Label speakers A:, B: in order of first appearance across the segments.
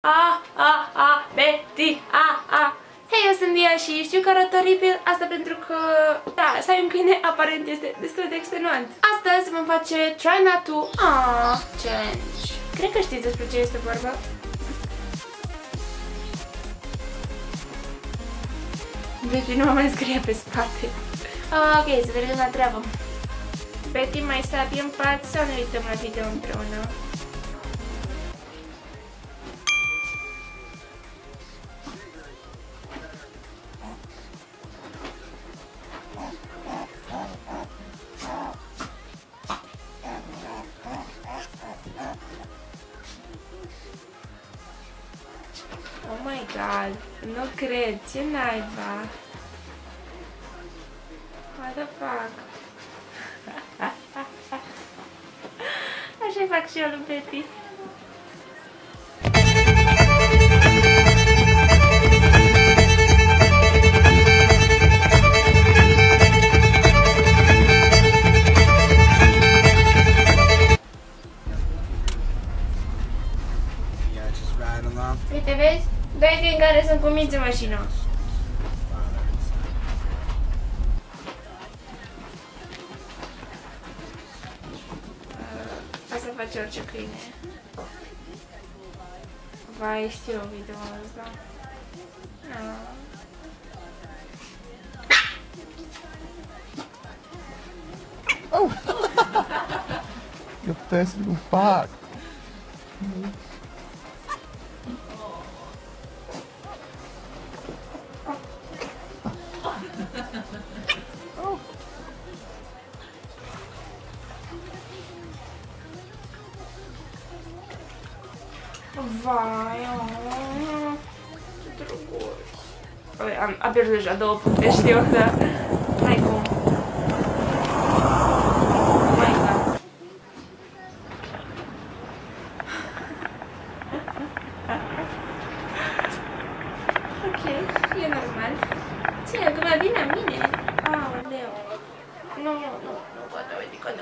A: A, A, A, B, T, A, A. Hei, eu sunt Dia și știu că arăt oribil, asta pentru că, da, să ai un câine aparent este destul de extenuant. Astăzi vom face Try Not To A Challenge. Cred că știți despre ce este vorba. Betty nu mă mai scrie pe spate. Ok, să vedem la treabă. Betty mai stai în pat sau ne uităm la video împreună? My god, nu cred, ce naiba? What the fuck? Așa fac și eu lui Betty.
B: Yeah, just riding along.
A: Uite, vezi? Doi din care sunt cu minți în mașină. Uh, Asta face orice câine. Vai, știu videoul ăsta. Ah.
B: You first little fuck.
A: Vai, oh, ce drăguț. Oi, am, a pierdut deja două puncte, știu, dar n-ai cum. Oh my god. Ok, e normal. Ce, că mai vine la mine? Aoleu. Nu, nu, nu, nu pot, uite, când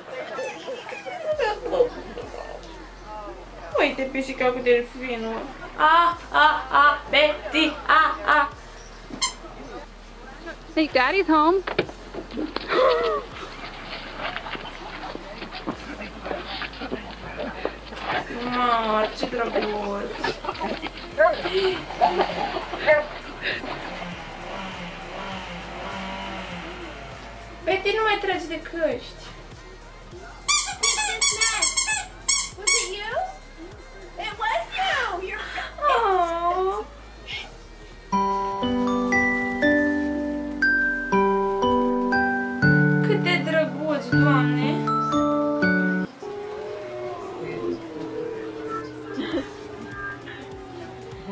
A: Uite pisica cu delfinul. A, A, A, B, T, A, A.
C: Hey, Daddy's home.
A: Mamă, ce drăguț. Betty, nu mai tragi de căști. Drăguț, Doamne!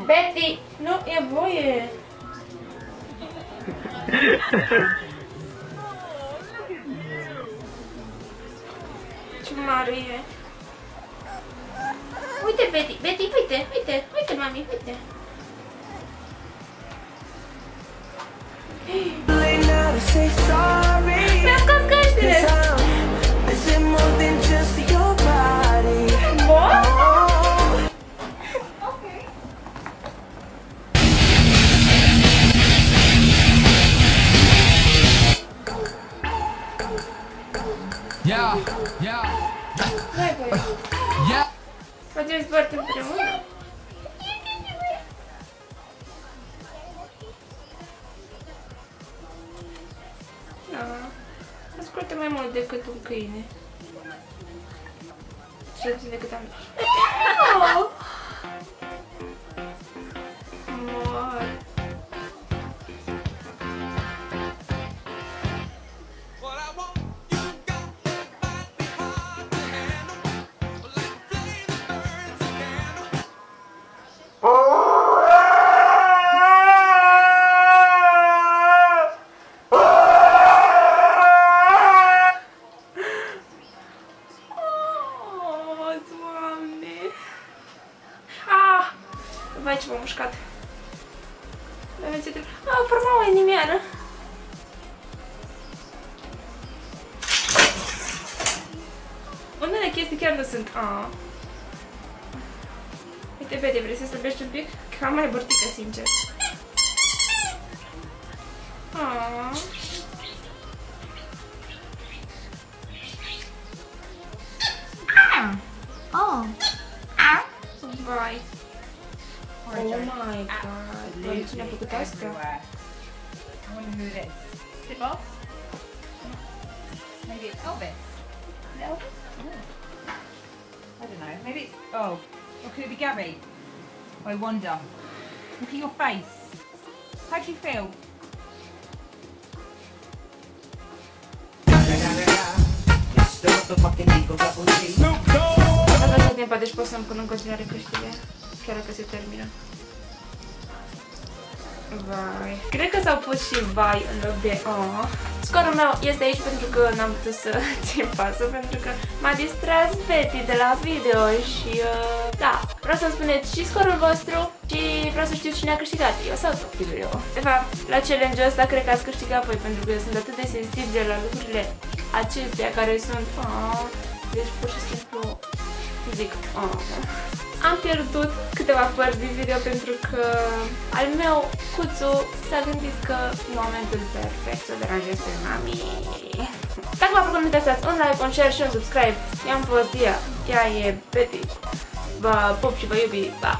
A: Betty, nu e voie! Ce mare e! Uite, Betty, Betty, uite, uite, uite, mami, uite! Hai, voi!
D: yeah.
A: Facem sport împreună? Da. Ascultă mai mult decât un câine. Și atât decât am... Oh! Ce trebuie... Ah, forma o inimioară. Unele chestii chiar nu sunt... Ah. Uite, Te vede, vrei să slăbești un pic? Cam mai bortică, sincer. Aww.
E: Oh.
A: Vai. Oh my god. Valentina
C: Pogutowska. I want to move it. Step off. Maybe it's Elvis. Elvis? Oh. I don't know. Maybe it's... Oh. Or could it be Gabby? I wonder. Look at your face. How do you feel?
F: Snoop Dogg! Dapat din po sam
A: ko ng konsyari ko siya. Pot să-mi pun în continuare câștige. Chiar dacă se termină. Vai. Cred că s-au pus și vai în loc de oh. Scorul meu este aici pentru că n-am putut să țin pasul, pentru că m-a distras Betty de la video și uh, da, vreau să-mi spuneți și scorul vostru și vreau să știu cine a câștigat, eu sau tu, eu. De fapt, la challenge-ul ăsta cred că ați câștigat voi, pentru că eu sunt atât de sensibil la lucrurile acestea care sunt, oh, deci pur și simplu zic, oh. Am pierdut câteva părți din video pentru că al meu cuțu s-a gândit că e momentul perfect să deranjez pe mami. Dacă v-a plăcut, nu uitați un like, un share și un subscribe. I-am fost ea, ea e Betty. Vă pup și vă iubi, pa!